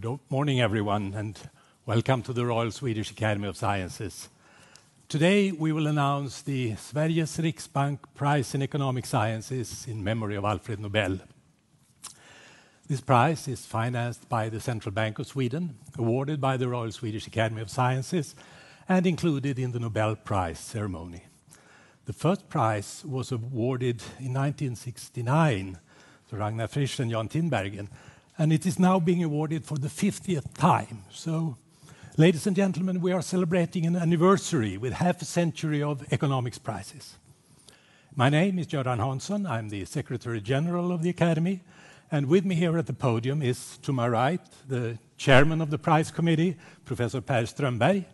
Good morning, everyone, and welcome to the Royal Swedish Academy of Sciences. Today, we will announce the Sveriges Riksbank Prize in Economic Sciences in memory of Alfred Nobel. This prize is financed by the Central Bank of Sweden, awarded by the Royal Swedish Academy of Sciences, and included in the Nobel Prize ceremony. The first prize was awarded in 1969 to Ragnar Frisch and Jan Tinbergen, and it is now being awarded for the 50th time. So, ladies and gentlemen, we are celebrating an anniversary with half a century of economics prizes. My name is Göran Hansson. I'm the Secretary General of the Academy, and with me here at the podium is, to my right, the Chairman of the Prize Committee, Professor Per Strömberg,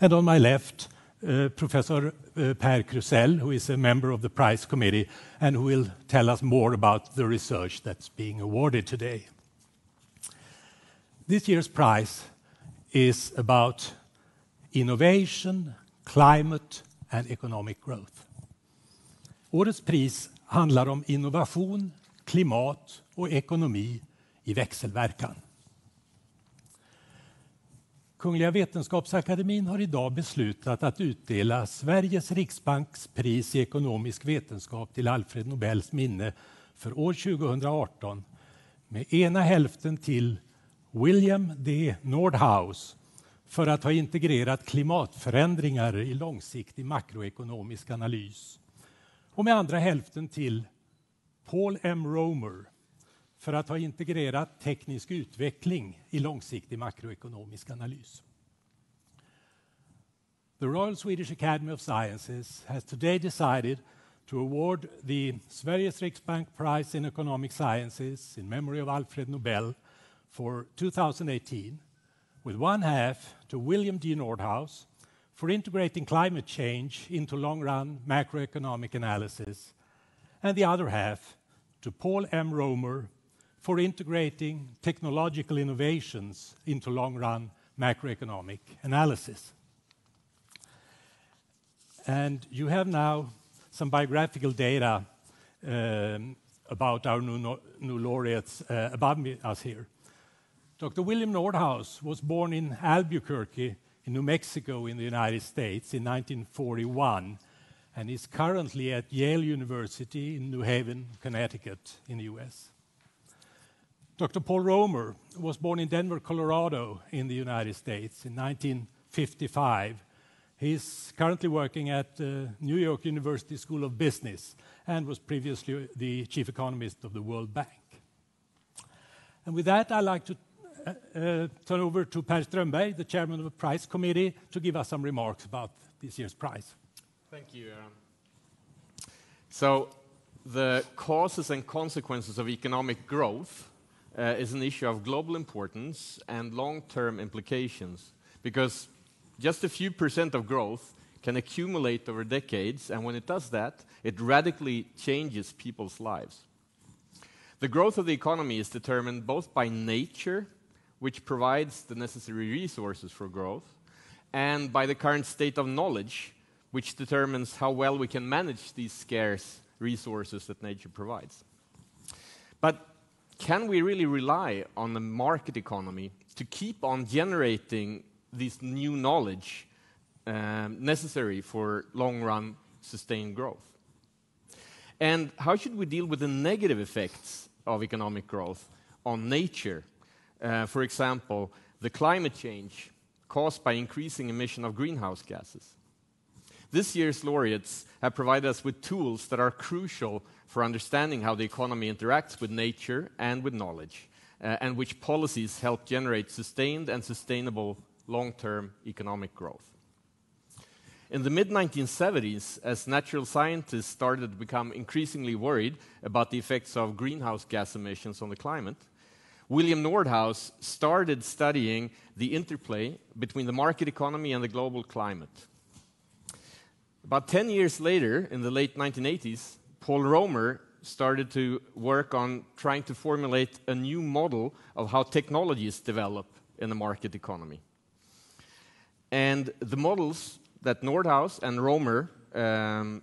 and on my left, uh, Professor uh, Per Krusell, who is a member of the Prize Committee and who will tell us more about the research that's being awarded today. This year's prize is about innovation, climate and economic growth. Årets pris handlar om innovation, klimat och ekonomi i växelverkan. Kungliga Vetenskapsakademien har idag beslutat att utdela Sveriges riksbanks pris i ekonomisk vetenskap till Alfred Nobels minne för år 2018 med ena hälften till William D. Nordhaus för att ha integrerat klimatförändringar i långsiktig makroekonomisk analys. Och med andra hälften till Paul M. Romer för att ha integrerat teknisk utveckling i långsiktig makroekonomisk analys. The Royal Swedish Academy of Sciences has today decided to award the Sveriges Riksbank Prize in Economic Sciences in memory of Alfred Nobel for 2018, with one half to William D. Nordhaus for integrating climate change into long-run macroeconomic analysis, and the other half to Paul M. Romer for integrating technological innovations into long-run macroeconomic analysis. And you have now some biographical data um, about our new, laureates uh, above us here. Dr. William Nordhaus was born in Albuquerque in New Mexico in the United States in 1941 and is currently at Yale University in New Haven, Connecticut in the US. Dr. Paul Romer was born in Denver, Colorado in the United States in 1955. He's currently working at uh, New York University School of Business and was previously the chief economist of the World Bank. And with that, I'd like to turn over to Per Strömberg, the chairman of the prize committee, to give us some remarks about this year's prize. Thank you. Um, so, the causes and consequences of economic growth uh, is an issue of global importance and long term implications because just a few percent of growth can accumulate over decades, and when it does that, it radically changes people's lives. The growth of the economy is determined both by nature which provides the necessary resources for growth, and by the current state of knowledge, which determines how well we can manage these scarce resources that nature provides. But can we really rely on the market economy to keep on generating this new knowledge um, necessary for long run sustained growth? And how should we deal with the negative effects of economic growth on nature uh, for example, the climate change caused by increasing emission of greenhouse gases. This year's laureates have provided us with tools that are crucial for understanding how the economy interacts with nature and with knowledge, uh, and which policies help generate sustained and sustainable long term economic growth. In the mid 1970s, as natural scientists started to become increasingly worried about the effects of greenhouse gas emissions on the climate, William Nordhaus started studying the interplay between the market economy and the global climate. About 10 years later, in the late 1980s, Paul Romer started to work on trying to formulate a new model of how technologies develop in the market economy. And the models that Nordhaus and Romer um,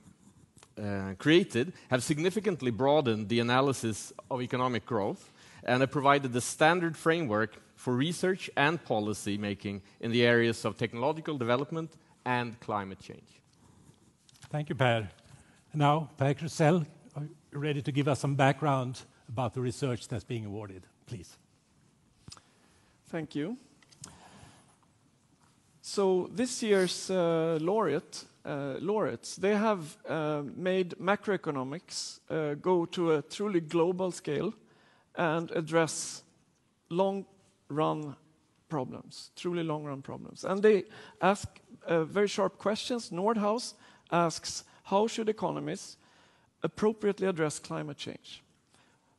uh, created have significantly broadened the analysis of economic growth and it provided the standard framework for research and policy making in the areas of technological development and climate change. Thank you, Per. Now, Per Krusell, are you ready to give us some background about the research that's being awarded, please? Thank you. So this year's uh, laureate, uh, laureates, they have uh, made macroeconomics uh, go to a truly global scale and address long-run problems, truly long-run problems. And they ask uh, very sharp questions. Nordhaus asks, how should economists appropriately address climate change?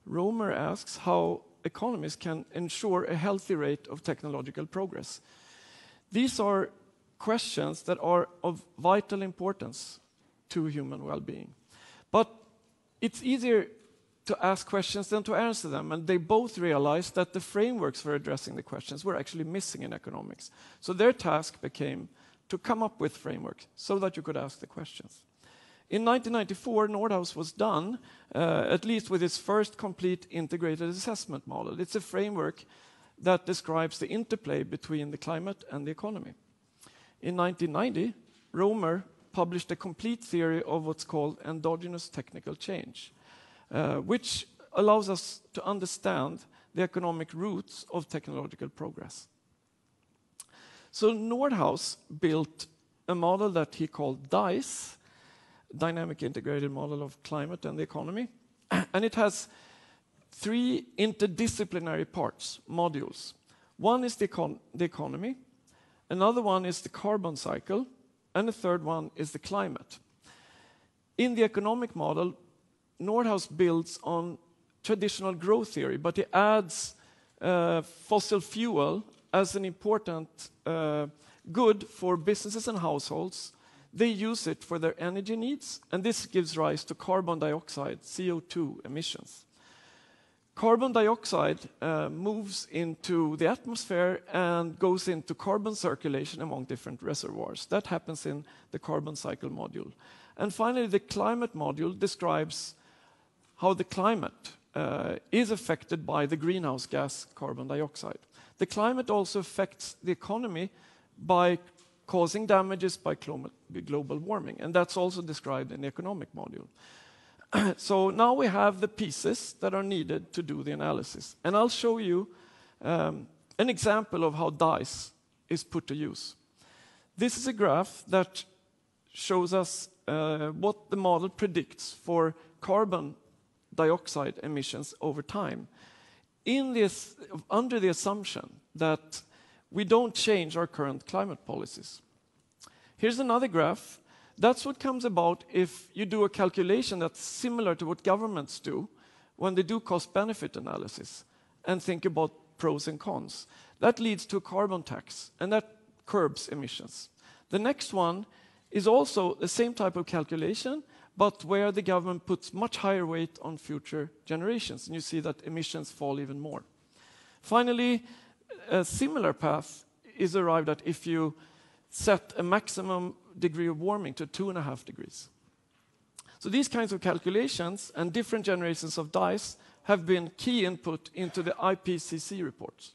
Romer asks how economists can ensure a healthy rate of technological progress. These are questions that are of vital importance to human well-being. But it's easier to ask questions than to answer them, and they both realized that the frameworks for addressing the questions were actually missing in economics. So their task became to come up with frameworks so that you could ask the questions. In 1994, Nordhaus was done, uh, at least with its first complete integrated assessment model. It's a framework that describes the interplay between the climate and the economy. In 1990, Romer published a complete theory of what's called endogenous technical change, uh, which allows us to understand the economic roots of technological progress. So Nordhaus built a model that he called DICE, Dynamic Integrated Model of Climate and the Economy, and it has three interdisciplinary parts, modules. One is the, econ the economy, another one is the carbon cycle, and the third one is the climate. In the economic model, Nordhaus builds on traditional growth theory, but he adds uh, fossil fuel as an important uh, good for businesses and households. They use it for their energy needs, and this gives rise to carbon dioxide, CO2 emissions. Carbon dioxide uh, moves into the atmosphere and goes into carbon circulation among different reservoirs. That happens in the carbon cycle module. And finally, the climate module describes how the climate uh, is affected by the greenhouse gas carbon dioxide. The climate also affects the economy by causing damages by global warming, and that's also described in the economic module. so now we have the pieces that are needed to do the analysis. And I'll show you um, an example of how DICE is put to use. This is a graph that shows us uh, what the model predicts for carbon dioxide emissions over time. This, under the assumption that we don't change our current climate policies. Here's another graph that's what comes about if you do a calculation that's similar to what governments do when they do cost-benefit analysis and think about pros and cons. That leads to a carbon tax, and that curbs emissions. The next one is also the same type of calculation, but where the government puts much higher weight on future generations, and you see that emissions fall even more. Finally, a similar path is arrived at if you set a maximum degree of warming to two and a half degrees. So these kinds of calculations and different generations of DICE have been key input into the IPCC reports.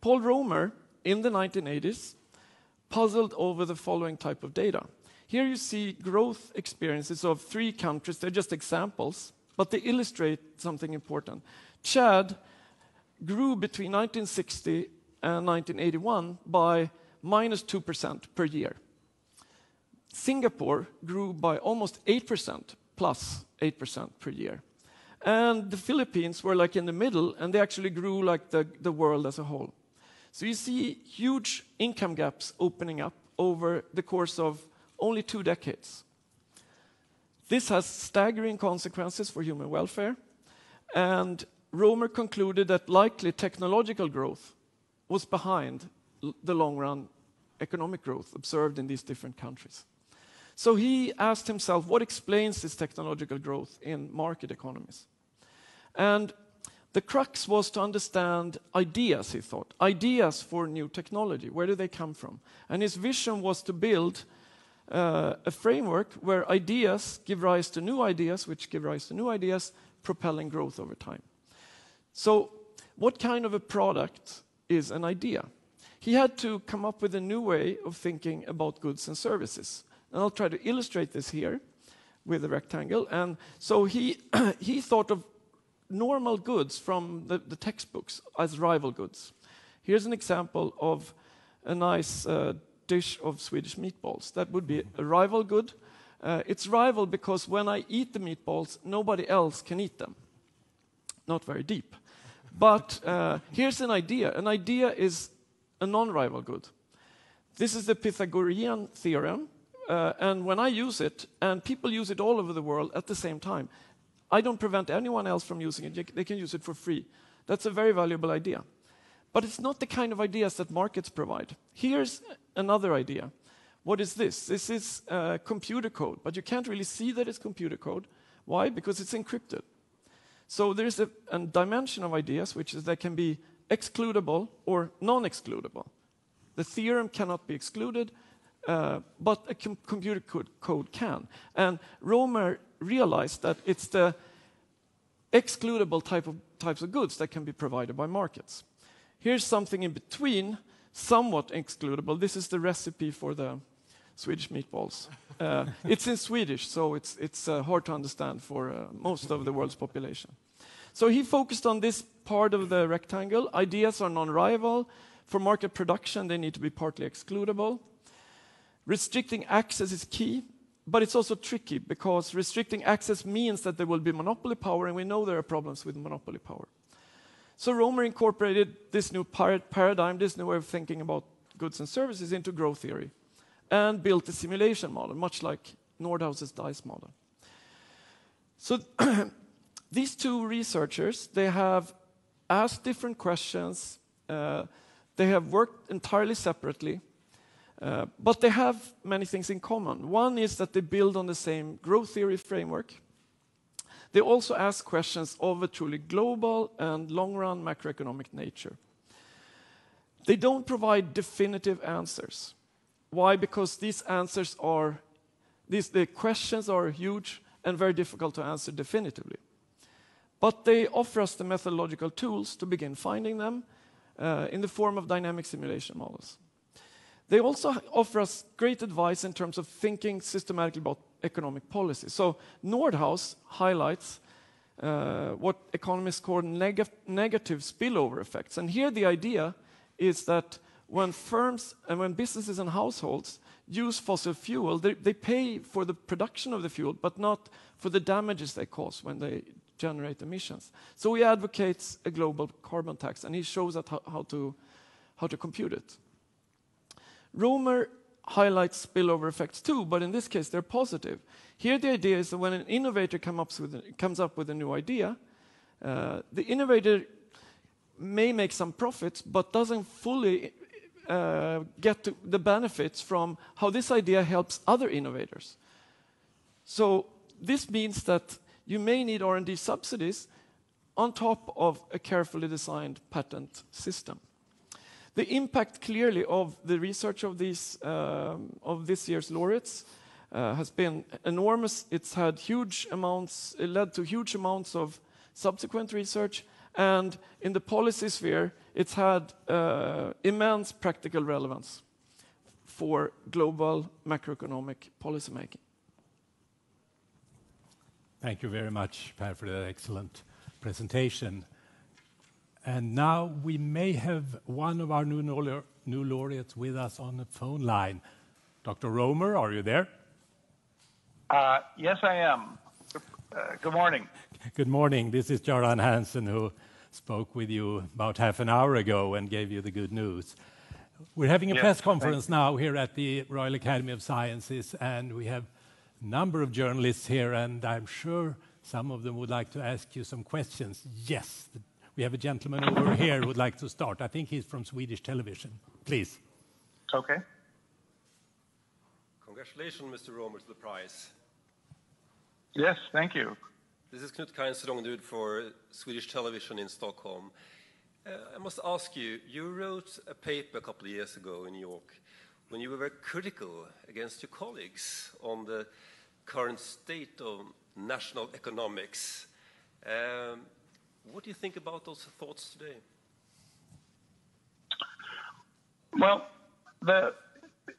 Paul Romer, in the 1980s, puzzled over the following type of data. Here you see growth experiences of three countries. They're just examples, but they illustrate something important. Chad grew between 1960 and 1981 by minus 2% per year. Singapore grew by almost 8%, plus 8% per year. And the Philippines were like in the middle, and they actually grew like the, the world as a whole. So you see huge income gaps opening up over the course of only two decades. This has staggering consequences for human welfare, and Romer concluded that likely technological growth was behind the long run economic growth observed in these different countries. So he asked himself, what explains this technological growth in market economies? And the crux was to understand ideas, he thought, ideas for new technology. Where do they come from? And his vision was to build uh, a framework where ideas give rise to new ideas, which give rise to new ideas, propelling growth over time. So, what kind of a product is an idea? He had to come up with a new way of thinking about goods and services. And I'll try to illustrate this here with a rectangle. And so he, he thought of normal goods from the, the, textbooks as rival goods. Here's an example of a nice uh, dish of Swedish meatballs. That would be a rival good. Uh, it's rival because when I eat the meatballs, nobody else can eat them. Not very deep. But uh, here's an idea. An idea is a non-rival good. This is the Pythagorean theorem, uh, and when I use it, and people use it all over the world at the same time, I don't prevent anyone else from using it. They can use it for free. That's a very valuable idea. But it's not the kind of ideas that markets provide. Here's another idea. What is this? This is uh, computer code, but you can't really see that it's computer code. Why? Because it's encrypted. So there's a, a dimension of ideas which is they can be excludable or non-excludable. The theorem cannot be excluded, uh, but a com computer code, code can. And Romer realized that it's the excludable type of, types of goods that can be provided by markets. Here's something in between, somewhat excludable. This is the recipe for the Swedish meatballs. Uh, it's in Swedish, so it's, it's uh, hard to understand for uh, most of the world's population. So he focused on this part of the rectangle. Ideas are non-rival. For market production, they need to be partly excludable. Restricting access is key, but it's also tricky because restricting access means that there will be monopoly power, and we know there are problems with monopoly power. So Romer incorporated this new paradigm, this new way of thinking about goods and services into growth theory and built a simulation model, much like Nordhaus's DICE model. So these two researchers, they have asked different questions, uh, they have worked entirely separately, uh, but they have many things in common. One is that they build on the same growth theory framework. They also ask questions of a truly global and long-run macroeconomic nature. They don't provide definitive answers. Why? Because these answers are, these, the questions are huge and very difficult to answer definitively. But they offer us the methodological tools to begin finding them uh, in the form of dynamic simulation models. They also offer us great advice in terms of thinking systematically about economic policy. So Nordhaus highlights uh, what economists call neg negative spillover effects. And here the idea is that when firms and when businesses and households use fossil fuel, they, they pay for the production of the fuel, but not for the damages they cause when they generate emissions. So he advocates a global carbon tax, and he shows us how, how, to, how to compute it. Romer highlights spillover effects too, but in this case they're positive. Here the idea is that when an innovator come up comes up with a new idea, uh, the innovator may make some profits, but doesn't fully uh, get the benefits from how this idea helps other innovators. So this means that you may need R&D subsidies on top of a carefully designed patent system. The impact clearly of the research of, these, um, of this year's laureates uh, has been enormous. It's had huge amounts, it led to huge amounts of subsequent research, and in the policy sphere, it's had uh, immense practical relevance for global macroeconomic policymaking. Thank you very much, Per, for that excellent presentation. And now we may have one of our new, new laureates with us on the phone line. Dr. Romer, are you there? Uh, yes, I am. Uh, good morning. Good morning. This is Göran Hansson, who spoke with you about half an hour ago and gave you the good news. We're having a yes, press conference now here at the Royal Academy of Sciences, and we have a number of journalists here, and I'm sure some of them would like to ask you some questions. Yes, we have a gentleman over here who would like to start. I think he's from Swedish television. Please. Okay. Congratulations, Mr. Romer, to the prize. Yes, thank you. This is Knut Kainselongdud for Swedish television in Stockholm. Uh, I must ask you, you wrote a paper a couple of years ago in New York when you were very critical against your colleagues on the current state of national economics. Um, What do you think about those thoughts today? Well, the,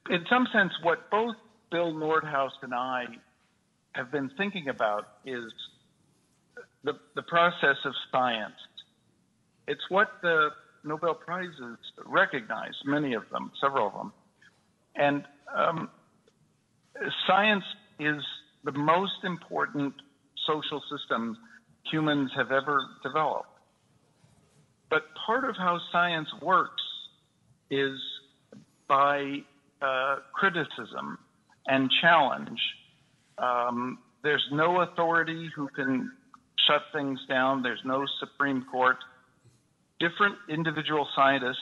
in some sense, what both Bill Nordhaus and I have been thinking about is the, the process of science. It's what the Nobel Prizes recognize, many of them, several of them. And um, science is the most important social system humans have ever developed. But part of how science works is by uh, criticism and challenge. Um, there's no authority who can shut things down. There's no Supreme Court. Different individual scientists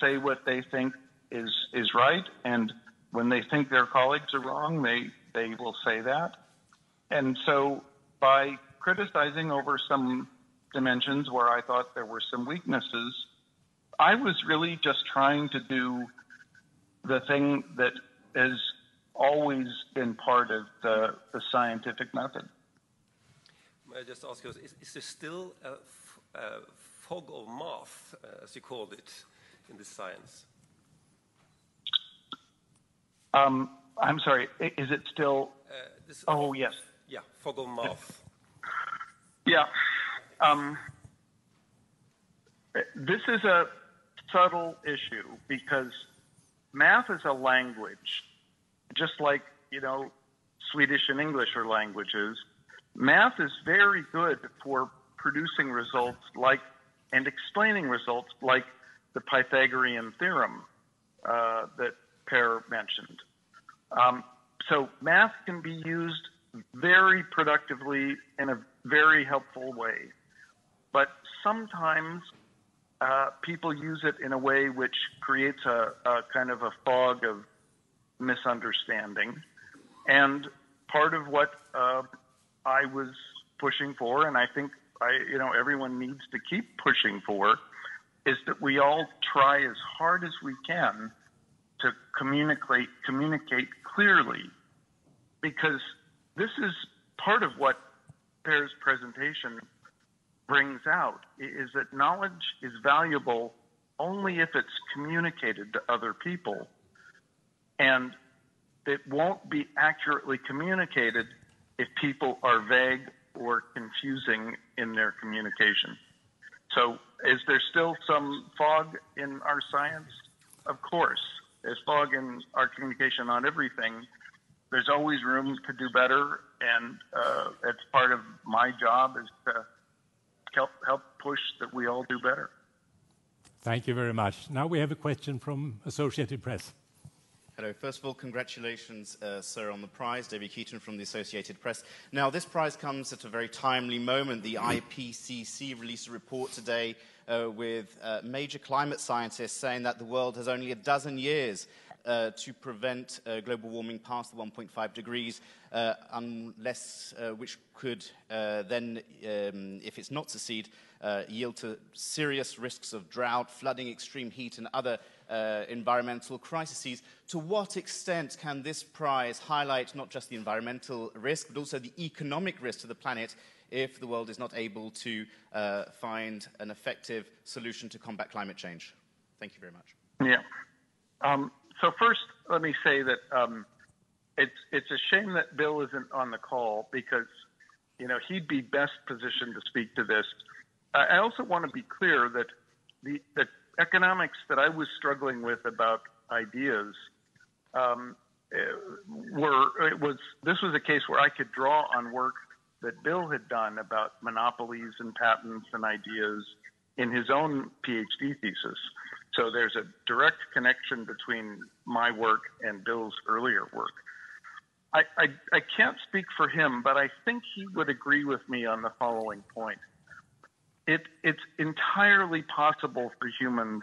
say what they think is is right, and when they think their colleagues are wrong, they they will say that. And so, by criticizing over some dimensions where I thought there were some weaknesses, I was really just trying to do the thing that has always been part of the, the scientific method. May I just ask you, is, is there still a, a, fog of math, uh, as you called it, in this science? Um, I'm sorry, is it still? Uh, this, oh, yes. Yeah, fog of math. Yeah. Um, this is a subtle issue because math is a language, just like, you know, Swedish and English are languages. Math is very good for producing results like and explaining results like the Pythagorean theorem uh, that Per mentioned. Um, so math can be used very productively in a very helpful way, but sometimes uh, people use it in a way which creates a, a kind of a fog of misunderstanding. And part of what uh, I was pushing for, and I think I, you know, everyone needs to keep pushing for, is that we all try as hard as we can to communicate communicate clearly, because this is part of what Per's presentation brings out is that knowledge is valuable only if it's communicated to other people. And it won't be accurately communicated if people are vague or confusing in their communication. So, is there still some fog in our science? Of course. There's fog in our communication on everything. There's always room to do better, and uh, it's part of my job is to help, help push that we all do better. Thank you very much. Now we have a question from Associated Press. Hello. First of all, congratulations, uh, sir, on the prize. David Keyton from the Associated Press. Now, this prize comes at a very timely moment. The IPCC released a report today uh, with uh, major climate scientists saying that the world has only a dozen years uh, to prevent uh, global warming past the 1.5 degrees, uh, unless uh, which could uh, then, um, if it's not succeed, uh, yield to serious risks of drought, flooding, extreme heat, and other environmental crises. To what extent can this prize highlight not just the environmental risk, but also the economic risk to the planet if the world is not able to find an effective solution to combat climate change? Thank you very much. Yeah. Um, so first, let me say that um, it's it's a shame that Bill isn't on the call because you know he'd be best positioned to speak to this. I also want to be clear that the the economics that I was struggling with about ideas um, eh, were it was this was a case where I could draw on work that Bill had done about monopolies and patents and ideas in his own PhD thesis. So there's a direct connection between my work and Bill's earlier work. I, I, I can't speak for him, but I think he would agree with me on the following point. It, it's entirely possible for humans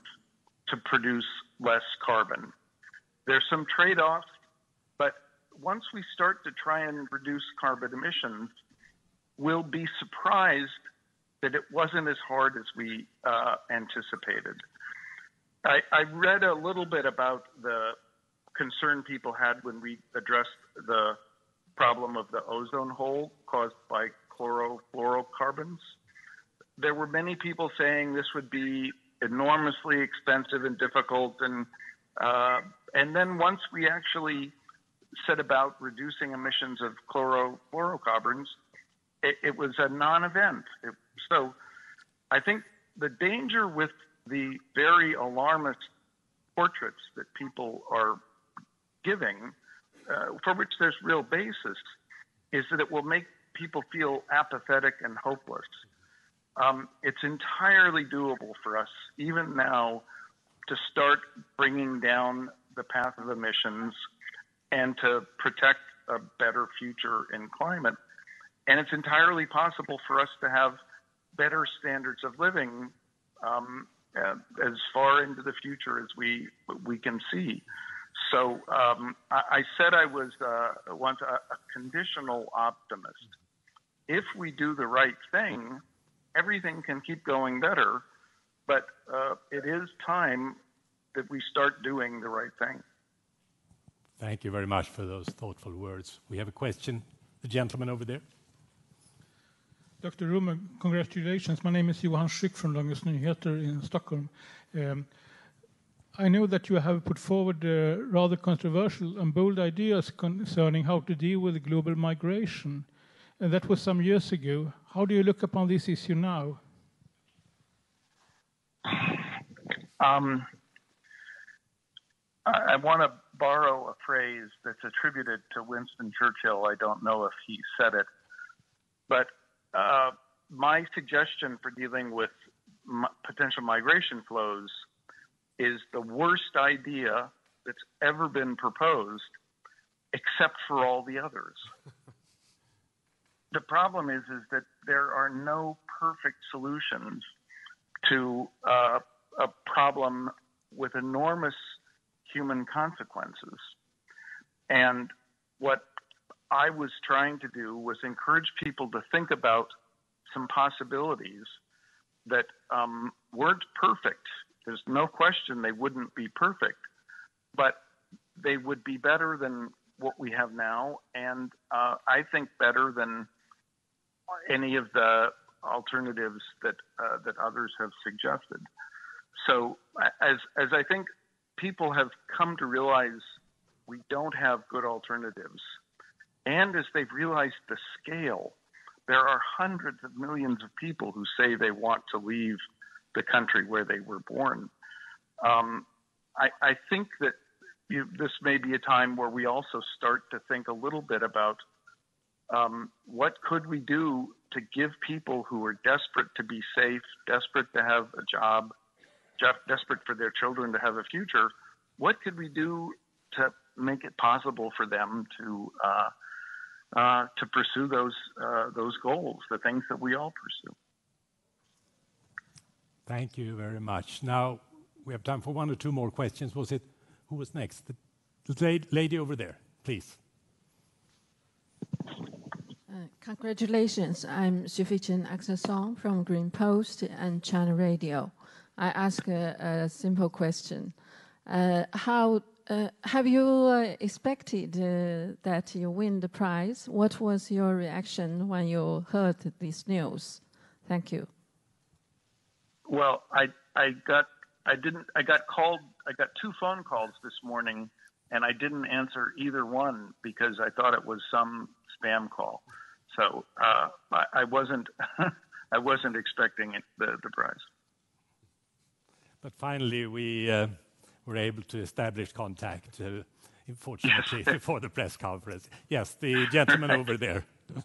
to produce less carbon. There's some trade offs, but once we start to try and reduce carbon emissions, we'll be surprised that it wasn't as hard as we uh, anticipated. I, I read a little bit about the concern people had when we addressed the problem of the ozone hole caused by chlorofluorocarbons. there were many people saying this would be enormously expensive and difficult, and uh, and then once we actually set about reducing emissions of chlorofluorocarbons, it, it was a non-event. It, so, I think the danger with the very alarmist portraits that people are giving, uh, for which there's real basis, is that it will make people feel apathetic and hopeless. Um, it's entirely doable for us, even now, to start bringing down the path of emissions and to protect a better future in climate. And it's entirely possible for us to have better standards of living um, uh, as far into the future as we we can see. So um, I, I, said I was uh, once a, a conditional optimist. If we do the right thing, everything can keep going better, but uh, it is time that we start doing the right thing. Thank you very much for those thoughtful words. We have a question. The gentleman over there. Dr. Romer, congratulations. My name is Johan Schück from Dagens Nyheter in Stockholm. Um, I know that you have put forward uh, rather controversial and bold ideas concerning how to deal with global migration. And that was some years ago. How do you look upon this issue now? Um, I, I want to borrow a phrase that's attributed to Winston Churchill. I don't know if he said it, but uh, my suggestion for dealing with potential migration flows is the worst idea that's ever been proposed, except for all the others. the problem is, is that there are no perfect solutions to uh, a problem with enormous human consequences. And what I was trying to do was encourage people to think about some possibilities that um, weren't perfect. There's no question they wouldn't be perfect, but they would be better than what we have now, and uh, I think better than any of the alternatives that uh, that others have suggested. So, as as I think people have come to realize we don't have good alternatives. And as they've realized the scale, there are hundreds of millions of people who say they want to leave the country where they were born. Um, I, I, think that you, this may be a time where we also start to think a little bit about um, what could we do to give people who are desperate to be safe, desperate to have a job, desperate for their children to have a future, what could we do to make it possible for them to uh, uh, to pursue those uh, those goals, the things that we all pursue? Thank you very much. Now we have time for one or two more questions. Was it who was next? The, the lady over there, please. Uh, congratulations. I'm Sufichin Aksasong from Green Post and China Radio. I ask a, a simple question. Uh, how uh, have you uh, expected uh, that you win the prize? What was your reaction when you heard this news? Thank you. Well, I I got I didn't I got called I got two phone calls this morning and I didn't answer either one because I thought it was some spam call. So uh, I, I, wasn't I wasn't expecting it, the the prize. But finally, we uh, were able to establish contact, uh, unfortunately, before the press conference. Yes, the gentleman over there.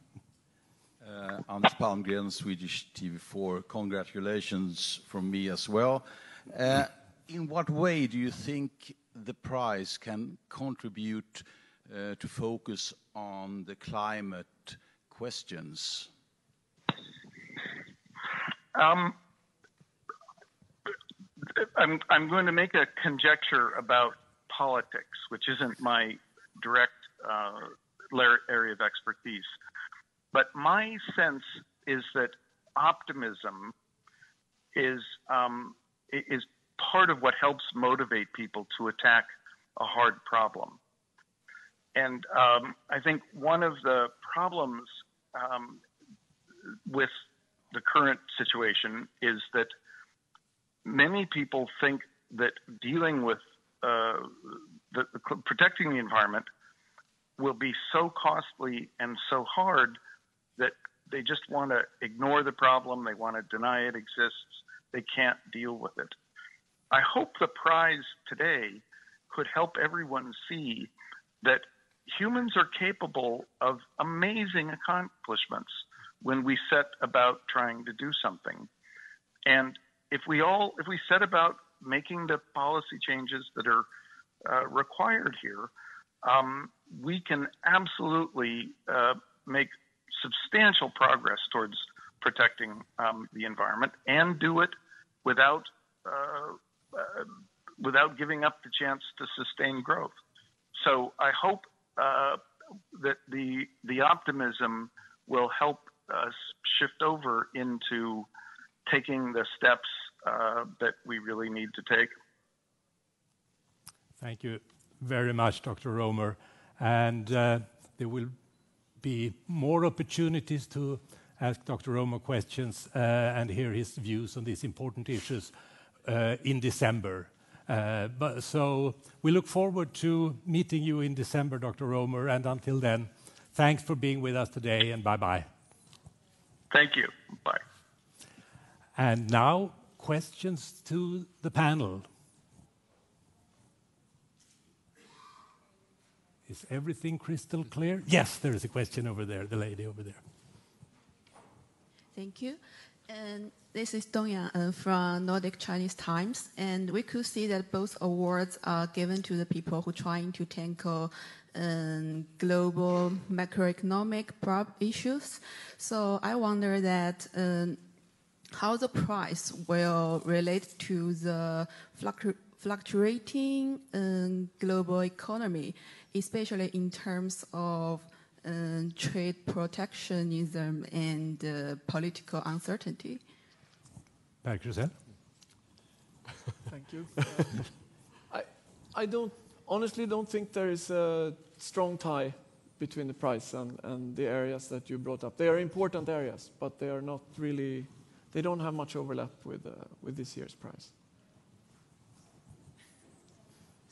Uh, Anders Palmgren, Swedish TV4. Congratulations from me as well. Uh, in what way do you think the prize can contribute uh, to focus on the climate questions? I'm, I'm going to make a conjecture about politics, which isn't my direct uh, area of expertise. But my sense is that optimism is um, is part of what helps motivate people to attack a hard problem. And um, I think one of the problems um, with the current situation is that many people think that dealing with uh, the, the, protecting the environment will be so costly and so hard that they just want to ignore the problem, they want to deny it exists, they can't deal with it. I hope the prize today could help everyone see that humans are capable of amazing accomplishments when we set about trying to do something. And if we all, if we set about making the policy changes that are uh, required here, um, we can absolutely uh, make substantial progress towards protecting um, the environment and do it without uh, uh, without giving up the chance to sustain growth. So I hope uh, that the the optimism will help us shift over into taking the steps uh, that we really need to take. Thank you very much, Dr. Romer. And uh, there will be more opportunities to ask Dr. Romer questions uh, and hear his views on these important issues uh, in December. Uh, but, so we look forward to meeting you in December, Dr. Romer, and until then, thanks for being with us today, and bye-bye. Thank you. Bye. And now, questions to the panel. Is everything crystal clear? Yes, there is a question over there, the lady over there. Thank you. And this is Dong Yang uh, from Nordic Chinese Times, and we could see that both awards are given to the people who trying to tackle um, global macroeconomic issues. So I wonder that um, how the price will relate to the fluctuating um, global economy, especially in terms of um, trade protectionism and uh, political uncertainty. Per Krusell. Thank you. Uh, I, I don't honestly don't think there is a strong tie between the price and, and the areas that you brought up. They are important areas, but they are not really, they don't have much overlap with, uh, with this year's prize.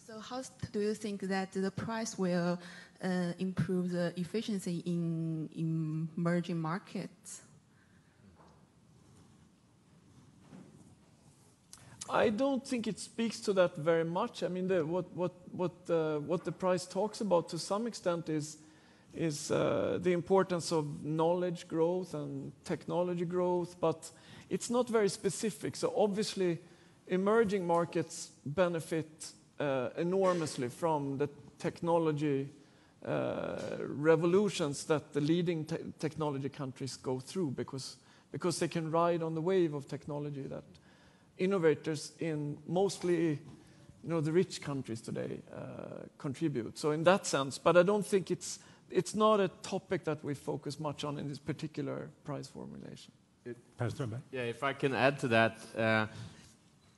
So how do you think that the price will uh, improve the efficiency in emerging markets? I don't think it speaks to that very much. I mean, the, what, what, what, uh, what the price talks about to some extent is, is uh, the importance of knowledge growth and technology growth, but it's not very specific. So obviously, emerging markets benefit uh, enormously from the technology uh, revolutions that the leading te technology countries go through because, because they can ride on the wave of technology that innovators in mostly you know, the rich countries today uh, contribute. So in that sense, but I don't think it's, it's not a topic that we focus much on in this particular prize formulation. It, yeah, if I can add to that, uh,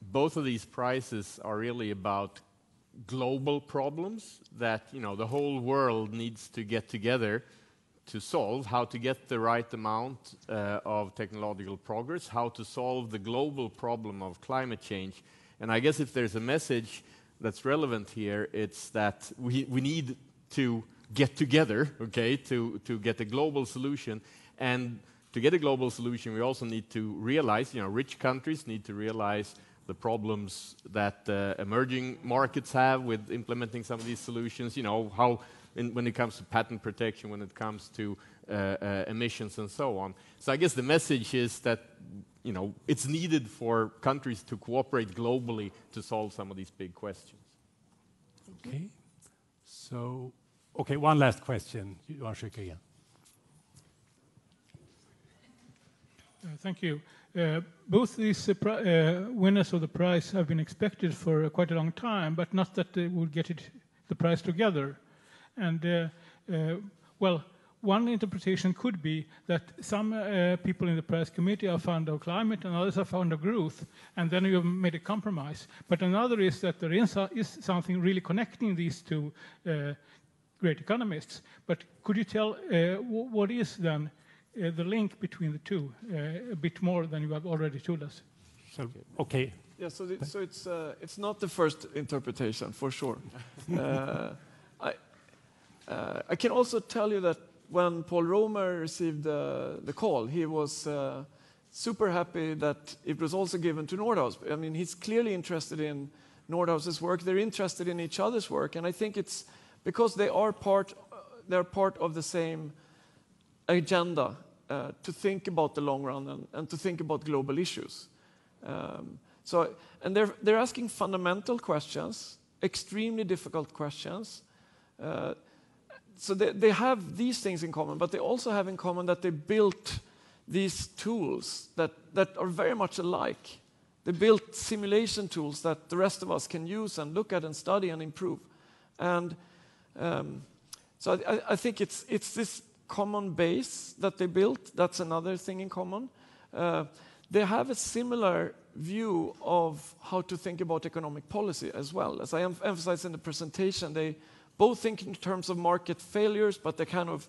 both of these prizes are really about global problems that you know the whole world needs to get together to solve, how to get the right amount uh, of technological progress, how to solve the global problem of climate change. And I guess if there's a message that's relevant here, it's that we, we need to get together, okay, to, to get a global solution. And to get a global solution, we also need to realize, you know, rich countries need to realize the problems that uh, emerging markets have with implementing some of these solutions, you know, how in, when it comes to patent protection, when it comes to uh, uh, emissions and so on. So I guess the message is that you know, it's needed for countries to cooperate globally to solve some of these big questions. Okay. So, okay, one last question. You are again. Uh, thank you. Uh, both these uh, winners of the prize have been expected for quite a long time, but not that they will get it, the prize together. And well, one interpretation could be that some people in the prize committee are fond of climate and others are fond of growth, and then you have made a compromise. But another is that there is, something really connecting these two great economists. But could you tell uh, what is then uh, the link between the two uh, a bit more than you have already told us. So, okay. Yeah, so, the, so it's, uh, it's not the first interpretation, for sure. uh, I, uh, I can also tell you that when Paul Romer received uh, the call, he was uh, super happy that it was also given to Nordhaus. I mean, he's clearly interested in Nordhaus's work. They're interested in each other's work, and I think it's because they are part, they're part of the same agenda uh, to think about the long run and, and to think about global issues. Um, so, and they're, they're asking fundamental questions, extremely difficult questions. Uh, so they, they have these things in common, but they also have in common that they built these tools that, that are very much alike. They built simulation tools that the rest of us can use and look at and study and improve. And um, so I, I, think it's, it's this common base that they built. That's another thing in common. Uh, they have a similar view of how to think about economic policy as well. As I em emphasized in the presentation, they both think in terms of market failures, but they're kind of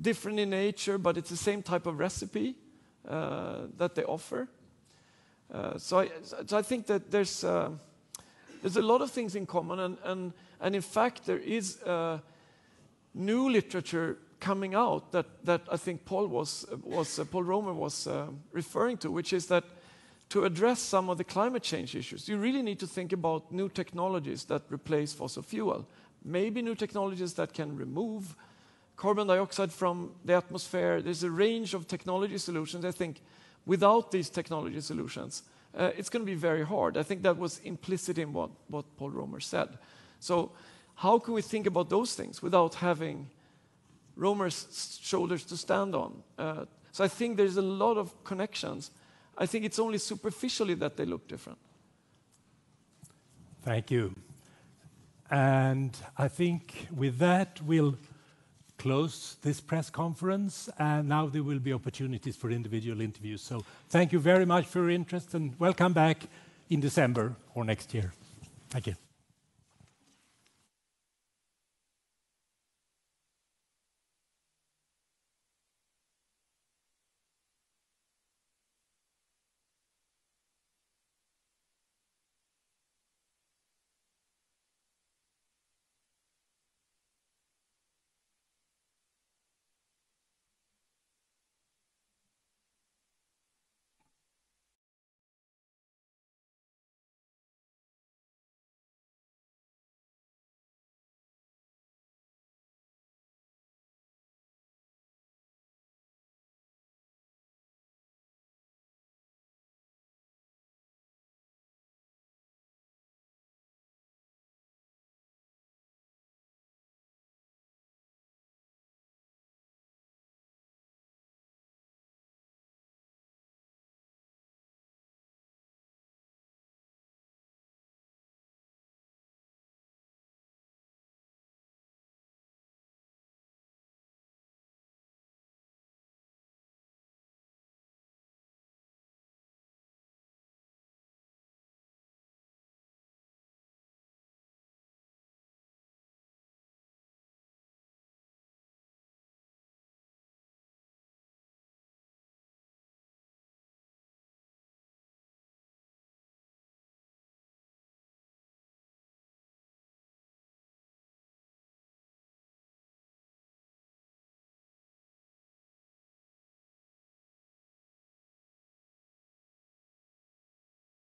different in nature, but it's the same type of recipe uh, that they offer. Uh, so, I, so, I, think that there's, uh, there's a lot of things in common, and, and, and in fact, there is uh, new literature coming out that, that I think Paul, was, was, uh, Paul Romer was uh, referring to, which is that to address some of the climate change issues, you really need to think about new technologies that replace fossil fuel. Maybe new technologies that can remove carbon dioxide from the atmosphere. There's a range of technology solutions. I think without these technology solutions, uh, it's going to be very hard. I think that was implicit in what, what Paul Romer said. So, how can we think about those things without having Romer's shoulders to stand on? Uh, so, I think there's a lot of connections. I think it's only superficially that they look different. Thank you. And I think with that, we'll close this press conference, and now there will be opportunities for individual interviews. So thank you very much for your interest, and welcome back in December or next year. Thank you.